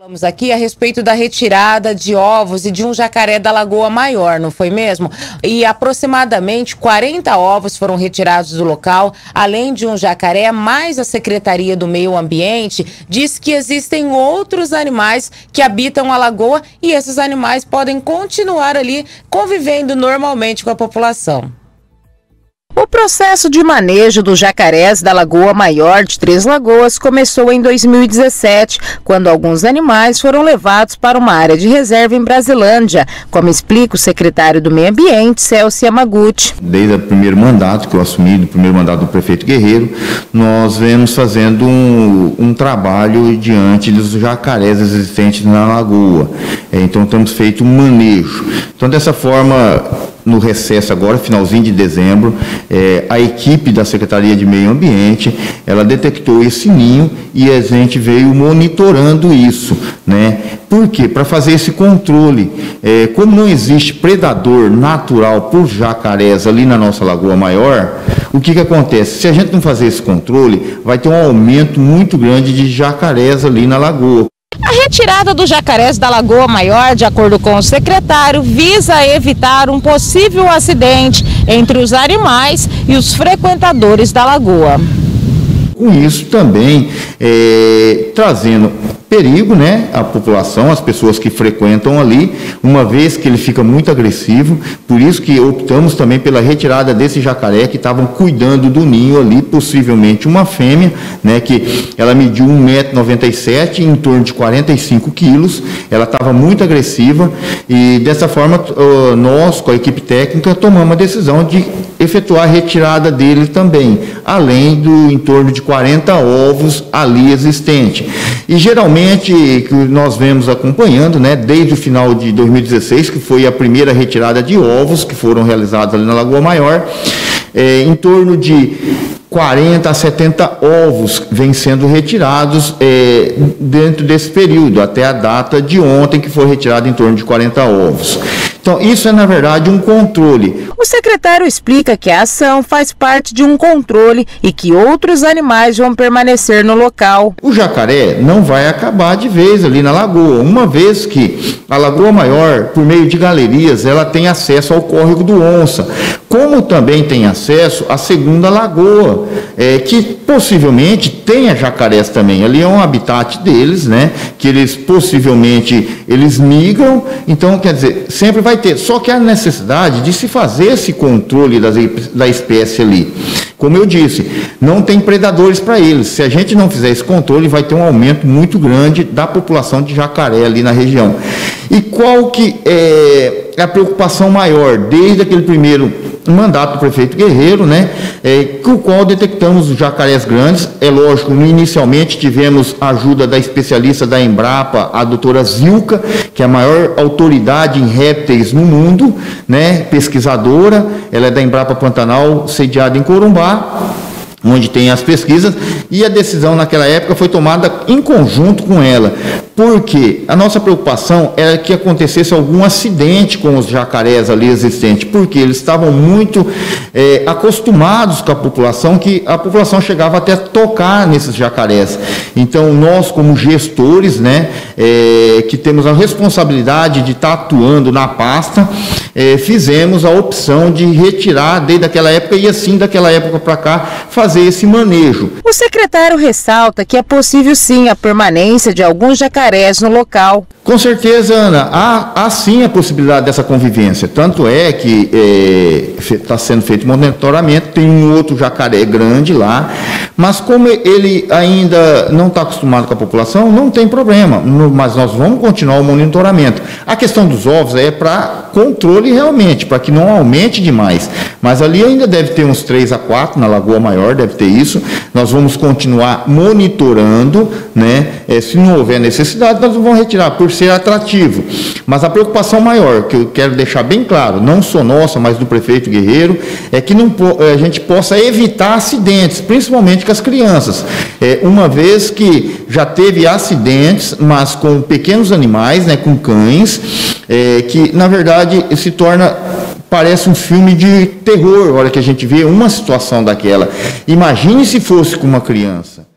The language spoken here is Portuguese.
Falamos aqui a respeito da retirada de ovos e de um jacaré da Lagoa Maior, não foi mesmo? E aproximadamente 40 ovos foram retirados do local, além de um jacaré, mais a Secretaria do Meio Ambiente diz que existem outros animais que habitam a lagoa e esses animais podem continuar ali convivendo normalmente com a população. O processo de manejo dos jacarés da Lagoa Maior de Três Lagoas começou em 2017, quando alguns animais foram levados para uma área de reserva em Brasilândia, como explica o secretário do Meio Ambiente, Celso Yamaguchi. Desde o primeiro mandato que eu assumi, do primeiro mandato do prefeito Guerreiro, nós vemos fazendo um, um trabalho diante dos jacarés existentes na lagoa. É, então, temos feito um manejo. Então, dessa forma, no recesso agora, finalzinho de dezembro, é, a equipe da Secretaria de Meio Ambiente, ela detectou esse ninho e a gente veio monitorando isso, né? Por quê? Para fazer esse controle. É, como não existe predador natural por jacarés ali na nossa Lagoa Maior, o que, que acontece? Se a gente não fazer esse controle, vai ter um aumento muito grande de jacarés ali na lagoa. A retirada dos jacarés da Lagoa Maior, de acordo com o secretário, visa evitar um possível acidente entre os animais e os frequentadores da lagoa. Com isso também é, trazendo perigo né, à população, às pessoas que frequentam ali, uma vez que ele fica muito agressivo, por isso que optamos também pela retirada desse jacaré que estavam cuidando do ninho ali, possivelmente uma fêmea, né, que ela mediu 1,97m, em torno de 45 quilos, ela estava muito agressiva e dessa forma nós, com a equipe técnica, tomamos a decisão de efetuar a retirada dele também, além do em torno de 40 ovos ali existente. E geralmente que nós vemos acompanhando, né, desde o final de 2016, que foi a primeira retirada de ovos que foram realizados ali na Lagoa Maior, é, em torno de 40 a 70 ovos vêm sendo retirados é, dentro desse período, até a data de ontem, que foi retirado em torno de 40 ovos. Então, isso é, na verdade, um controle. O secretário explica que a ação faz parte de um controle e que outros animais vão permanecer no local. O jacaré não vai acabar de vez ali na lagoa, uma vez que a Lagoa Maior, por meio de galerias, ela tem acesso ao córrego do Onça, como também tem acesso à segunda lagoa, é, que possivelmente tenha jacarés também. Ali é um habitat deles, né? Que eles possivelmente eles migram, então quer dizer, sempre vai ter. Só que há necessidade de se fazer esse controle das, da espécie ali. Como eu disse, não tem predadores para eles. Se a gente não fizer esse controle, vai ter um aumento muito grande da população de jacaré ali na região. E qual que é a preocupação maior desde aquele primeiro mandato do prefeito Guerreiro, né, é, com o qual detectamos os jacarés grandes. É lógico, inicialmente tivemos a ajuda da especialista da Embrapa, a doutora Zilka, que é a maior autoridade em répteis no mundo, né, pesquisadora, ela é da Embrapa Pantanal, sediada em Corumbá onde tem as pesquisas, e a decisão naquela época foi tomada em conjunto com ela, porque a nossa preocupação era que acontecesse algum acidente com os jacarés ali existentes, porque eles estavam muito é, acostumados com a população, que a população chegava até a tocar nesses jacarés. Então, nós, como gestores, né, é, que temos a responsabilidade de estar atuando na pasta, é, fizemos a opção de retirar desde aquela época e assim daquela época para cá fazer esse manejo. O secretário ressalta que é possível sim a permanência de alguns jacarés no local. Com certeza, Ana, há, há sim a possibilidade dessa convivência. Tanto é que está é, sendo feito monitoramento, tem um outro jacaré grande lá, mas como ele ainda não está acostumado com a população, não tem problema, mas nós vamos continuar o monitoramento. A questão dos ovos é para controle realmente, para que não aumente demais. Mas ali ainda deve ter uns 3 a 4, na Lagoa Maior deve ter isso. Nós vamos continuar monitorando, né? É, se não houver necessidade, nós vamos retirar por ser atrativo. Mas a preocupação maior, que eu quero deixar bem claro, não só nossa, mas do prefeito Guerreiro, é que não, a gente possa evitar acidentes, principalmente com as crianças. É, uma vez que já teve acidentes, mas com pequenos animais, né, com cães, é, que na verdade se torna parece um filme de terror, a hora que a gente vê uma situação daquela. Imagine se fosse com uma criança.